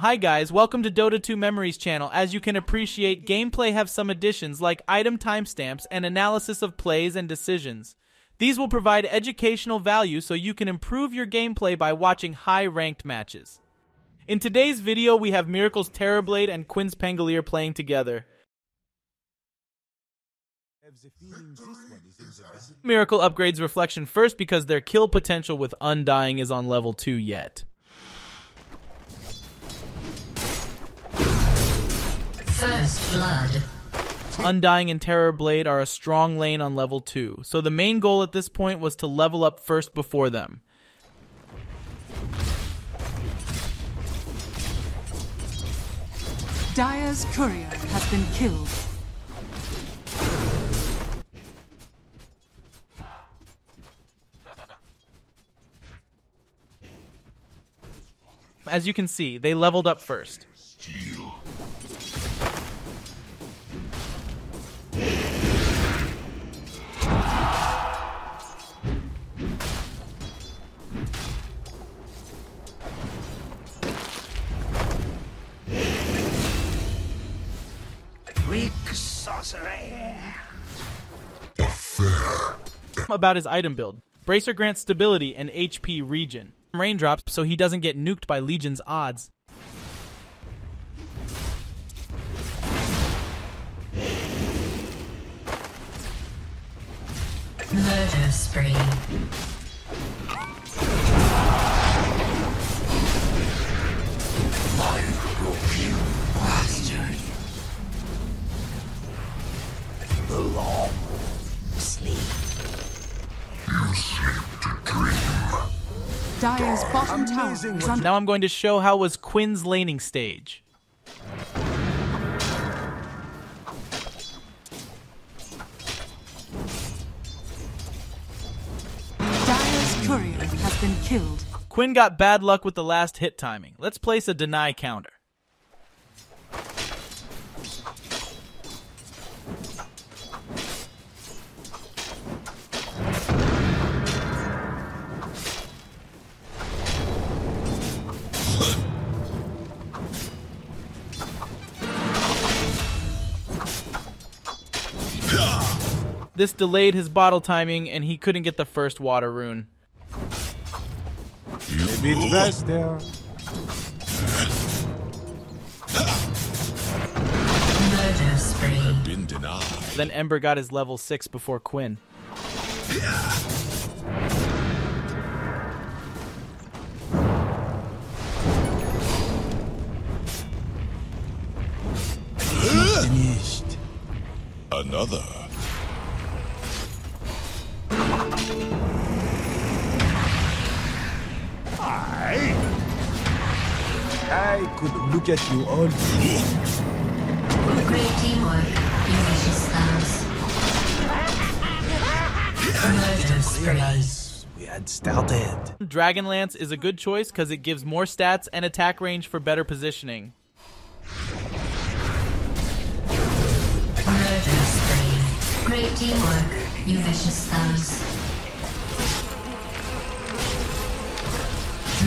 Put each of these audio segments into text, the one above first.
Hi guys, welcome to Dota 2 Memories channel. As you can appreciate, gameplay have some additions like item timestamps and analysis of plays and decisions. These will provide educational value so you can improve your gameplay by watching high-ranked matches. In today's video, we have Miracle's Terrorblade and Quinn's Pangolier playing together. Miracle upgrades Reflection first because their kill potential with Undying is on level 2 yet. First blood. Undying and Terrorblade are a strong lane on level 2, so the main goal at this point was to level up first before them. Dire's courier has been killed. As you can see, they leveled up first. Sorcery. About his item build. Bracer grants stability and HP regen. Raindrops so he doesn't get nuked by Legion's odds. Murder spree. The long sleep. Dire's bottom tower is under Now I'm going to show how was Quinn's laning stage. Dire's courier has been killed. Quinn got bad luck with the last hit timing. Let's place a deny counter. This delayed his bottle timing and he couldn't get the first water rune. Maybe it's best there. Murder spree. Been denied. Then Ember got his level 6 before Quinn. Finished. Another. I I could look at you all day. Great teamwork. You vicious thugs. Murder spree. Realize we had started. Dragonlance is a good choice because it gives more stats and attack range for better positioning. Murder spree. Great teamwork. You vicious thugs.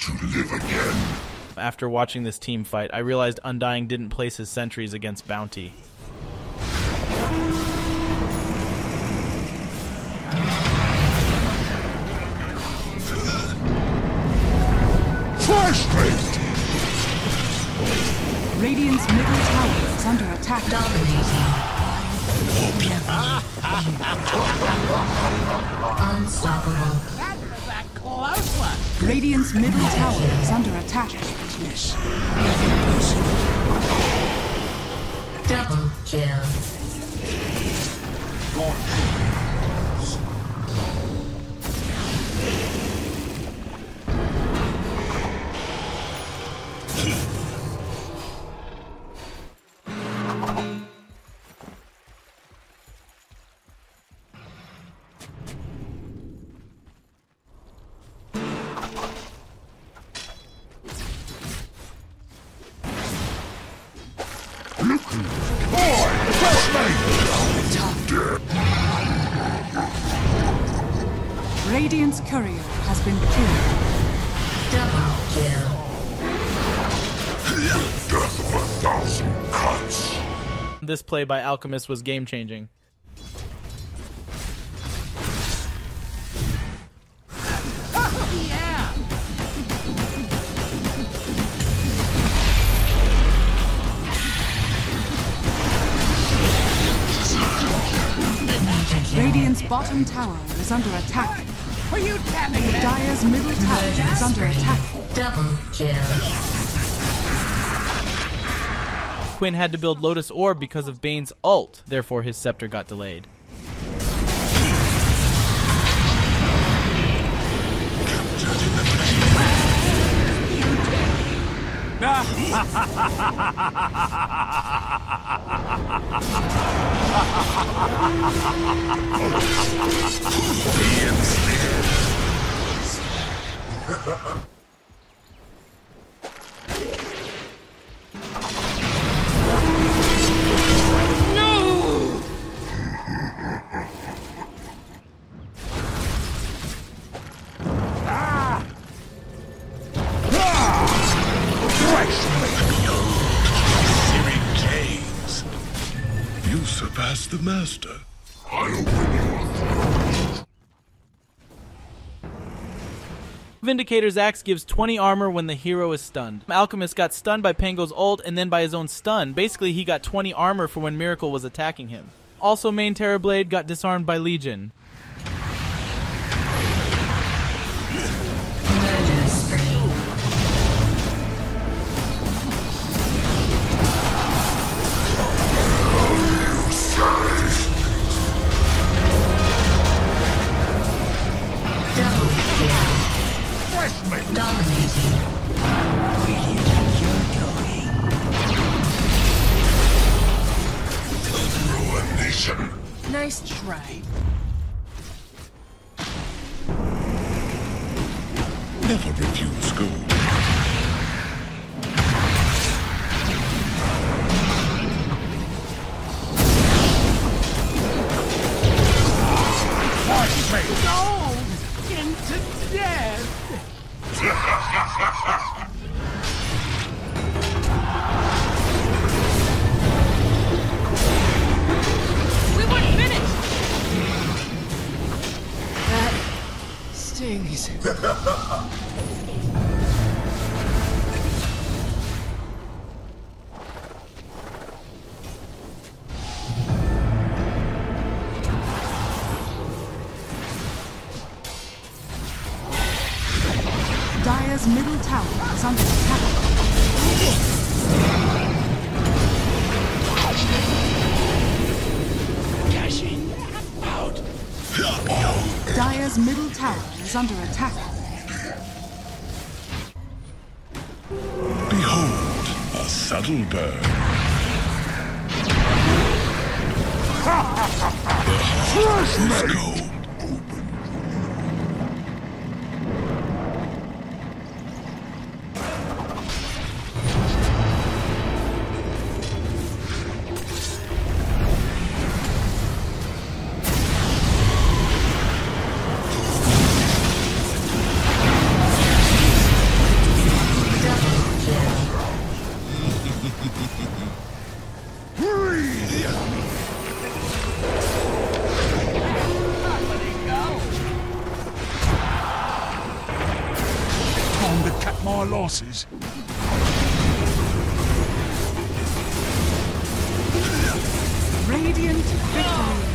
To live again. After watching this team fight, I realized Undying didn't place his sentries against Bounty. Flashbang! Radiant's middle tower is under attack. Dominating. Unstoppable. Radiant's middle tower is under attack. Double kill. Radiant's courier has been killed. Double kill. Death of a thousand cuts. This play by Alchemist was game bottom tower is under attack. Are you telling me? Dire's middle tower is under attack. Double kill. Quinn had to build Lotus Orb because of Bane's ult, therefore his scepter got delayed. Searing You surpass the master. I'll win your Vindicator's axe gives 20 armor when the hero is stunned. Alchemist got stunned by Pango's ult and then by his own stun. Basically, he got 20 armor for when Miracle was attacking him. Also, main Terrorblade got disarmed by Legion. Ruination. Nice try. Never refuse gold. We stings. Dire's middle tower is under attack. Dire's middle tower is under attack. Behold, a subtle bird. the heart is gold. cut my losses. Radiant victory.